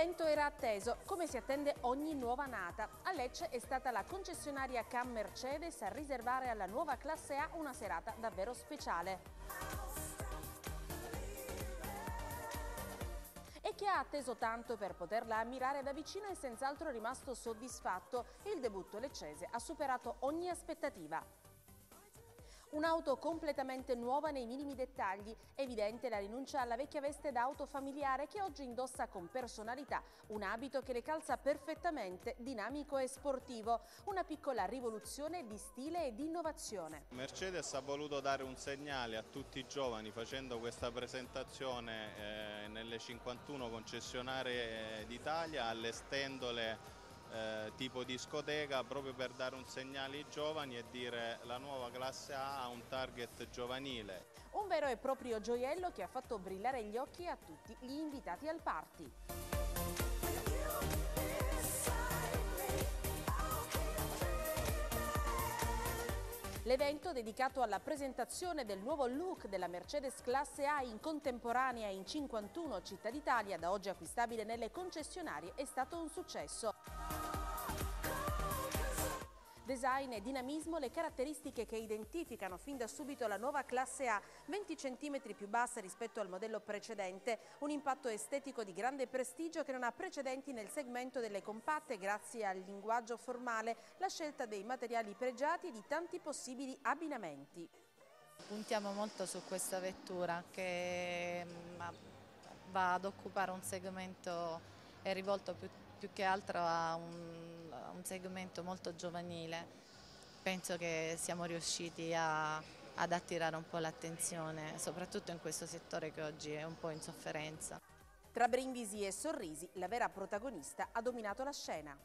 L'evento era atteso, come si attende ogni nuova nata. A Lecce è stata la concessionaria Cam Mercedes a riservare alla nuova classe A una serata davvero speciale. E chi ha atteso tanto per poterla ammirare da vicino è senz'altro rimasto soddisfatto. Il debutto leccese ha superato ogni aspettativa. Un'auto completamente nuova nei minimi dettagli, evidente la rinuncia alla vecchia veste da auto familiare che oggi indossa con personalità un abito che le calza perfettamente, dinamico e sportivo, una piccola rivoluzione di stile e di innovazione. Mercedes ha voluto dare un segnale a tutti i giovani facendo questa presentazione eh, nelle 51 concessionarie d'Italia allestendole eh, tipo discoteca proprio per dare un segnale ai giovani e dire la nuova classe A ha un target giovanile. Un vero e proprio gioiello che ha fatto brillare gli occhi a tutti gli invitati al party. L'evento dedicato alla presentazione del nuovo look della Mercedes classe A in contemporanea in 51 città d'Italia, da oggi acquistabile nelle concessionarie, è stato un successo. Design e dinamismo le caratteristiche che identificano fin da subito la nuova classe A, 20 cm più bassa rispetto al modello precedente, un impatto estetico di grande prestigio che non ha precedenti nel segmento delle compatte grazie al linguaggio formale, la scelta dei materiali pregiati e di tanti possibili abbinamenti. Puntiamo molto su questa vettura che mm, va ad occupare un segmento è rivolto più, più che altro a un, un, segmento molto giovanile. Penso che siamo riusciti a, ad attirare un po' l'attenzione, soprattutto in questo settore che oggi è un po' in sofferenza. Tra brindisi e sorrisi, la vera protagonista ha dominato la scena.